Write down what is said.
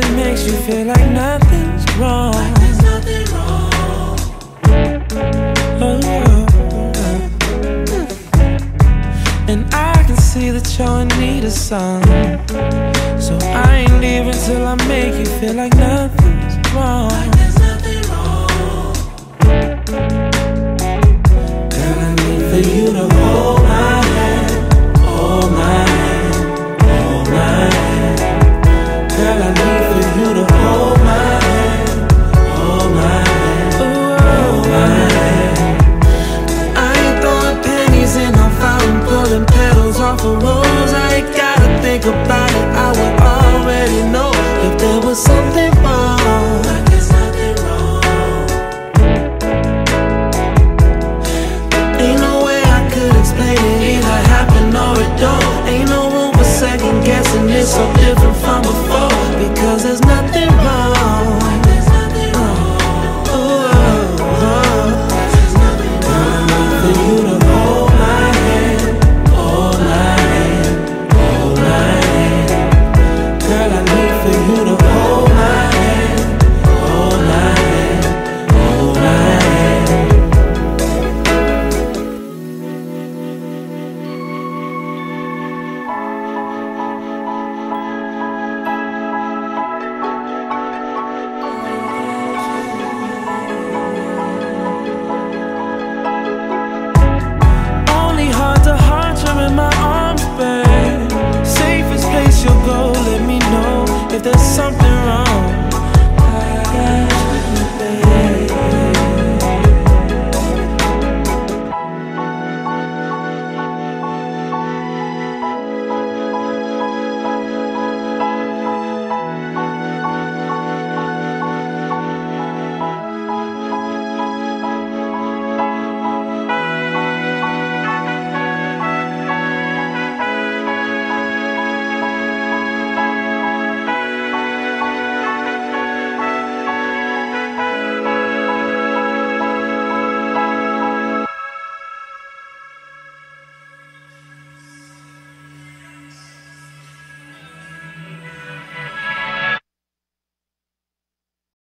makes you feel like nothing's wrong. Like there's nothing wrong. Oh, and I can see that you're in need of some. So I ain't leaving till I make you feel like nothing's wrong. Like there's nothing wrong. Girl, I need for you to hold my hand, hold my hand, hold my hand. Girl, I something wrong. Ain't no way I could explain it. Either happen or it don't. Ain't no room for second guessing. It's so different.